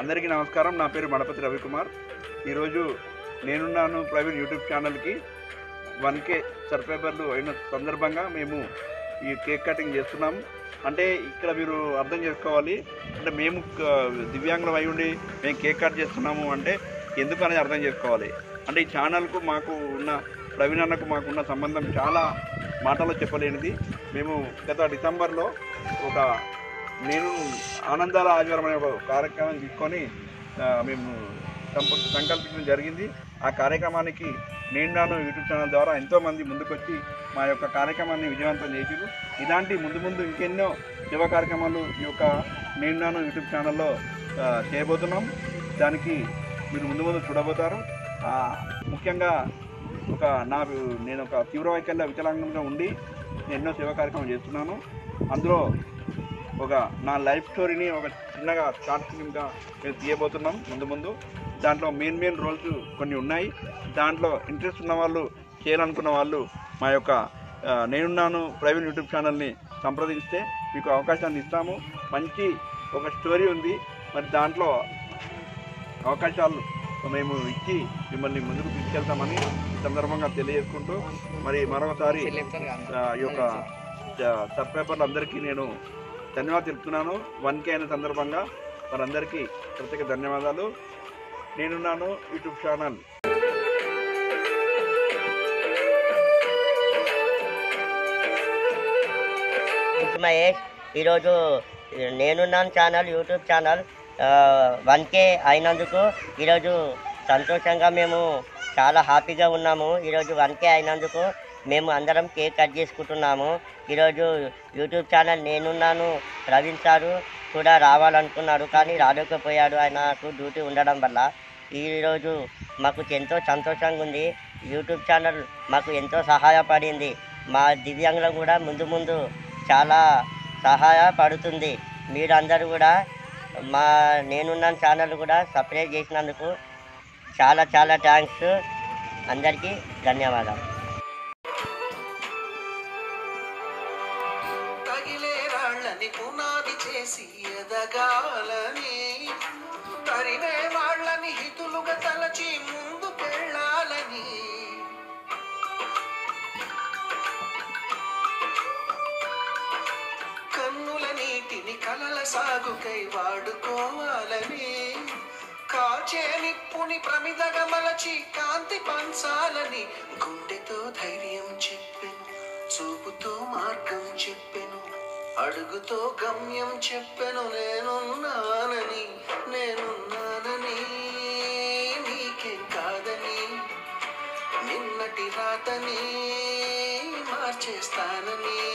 అందరికీ నమస్కారం. నా పేరు మడపతి రవికుమార్. ఈరోజు నేనున్నాను ప్రైవేట్ యూట్యూబ్ ఛానల్కి. వన్ కే సబ్స్క్రైబర్లు అయిన సందర్భంగా మేము ఈ కేక్ కటింగ్ చేస్తున్నాము అంటే ఇక్కడ మీరు అర్థం చేసుకోవాలి. అంటే మేము దివ్యాంగులం అయి ఉండి మేము కేక్ కట్ చేస్తున్నాము అంటే ఎందుకు అనేది అర్థం చేసుకోవాలి? అంటే ఈ ఛానల్కు మాకు ఉన్న ప్రవీణ్ అన్నకు మాకున్న సంబంధం చాలా మాటలో చెప్పలేనిది. మేము గత డిసెంబర్లో ఒక నేను ఆనందాల ఆదివారం అనే ఒక కార్యక్రమం తీసుకొని మేము సంకల్పించడం జరిగింది. ఆ కార్యక్రమానికి నేను నాను యూట్యూబ్ ఛానల్ ద్వారా ఎంతోమంది ముందుకొచ్చి మా యొక్క కార్యక్రమాన్ని విజయవంతం చేసిరు ఇలాంటి ముందు ముందు ఇంకెన్నో సేవా కార్యక్రమాలు ఈ యొక్క నేను నాను యూట్యూబ్ ఛానల్లో చేయబోతున్నాం. దానికి మీరు ముందు ముందు చూడబోతారు. ముఖ్యంగా ఒక నా నేను ఒక తీవ్ర వైకల్య వికలాంగంగా ఉండి ఎన్నో సేవా కార్యక్రమం చేస్తున్నాను. అందులో ఒక నా లైఫ్ స్టోరీని ఒక చిన్నగా షార్ట్ ఫిల్మ్గా మేము తీయబోతున్నాం ముందు ముందు. దాంట్లో మెయిన్ మెయిన్ రోల్స్ కొన్ని ఉన్నాయి. దాంట్లో ఇంట్రెస్ట్ ఉన్న వాళ్ళు చేయాలనుకున్న వాళ్ళు మా యొక్క నేనున్నాను ప్రైవేట్ యూట్యూబ్ ఛానల్ని సంప్రదిస్తే మీకు అవకాశాన్ని ఇస్తాము. మంచి ఒక స్టోరీ ఉంది. మరి దాంట్లో అవకాశాలు మేము ఇచ్చి మిమ్మల్ని ముందుకు తీసుకెళ్తామని సందర్భంగా తెలియజేసుకుంటూ మరి మరొకసారి ఈ యొక్క సబ్స్క్రైబర్లు అందరికీ నేను ధన్యవాదాలు తెలుపుతున్నాను. వన్ కే అయిన సందర్భంగా వారందరికీ ప్రత్యేక ధన్యవాదాలు. నేనున్నాను యూట్యూబ్ ఛానల్. మహేష్ ఈరోజు నేనున్నాను channel YouTube channel. One K అయినందుకు ఈరోజు సంతోషంగా మేము చాలా హ్యాపీగా ఉన్నాము. ఈరోజు వన్ కే అయినందుకు మేము అందరం కేక్ కట్ చేసుకుంటున్నాము. ఈరోజు యూట్యూబ్ ఛానల్ నేనున్నాను ప్రవీణ్ సారు కూడా రావాలనుకున్నాడు కానీ రాలేకపోయాడు. ఆయనకు డ్యూటీ ఉండడం వల్ల ఈరోజు మాకు ఎంతో సంతోషంగా ఉంది. యూట్యూబ్ ఛానల్ మాకు ఎంతో సహాయపడింది. మా దివ్యాంగులం కూడా ముందు ముందు చాలా సహాయపడుతుంది. మీరందరూ కూడా మా నేనున్న ఛానల్ కూడా సపరేట్ చేసినందుకు చాలా చాలా థ్యాంక్స్. అందరికీ ధన్యవాదాలు. తగిలే పునాది చేసి ఎదగాలని. తరిమే వాళ్ళని హితులుగా తలచి ముందుకెళ్ళాలని కన్నుల నీటిని కలల సాగుకై వాడుకోవాలని. కాచే నిప్పుని ప్రమిదగా మలచి కాంతి పంచాలని. గుండెతో ధైర్యం చెప్పి చూపుతో మార్గం చెప్పెను అడుగుతో గమ్యం చెప్పెను నేనున్నానని నేనున్నానని నీకే కాదని నిన్నటి రాతని మార్చేస్తానని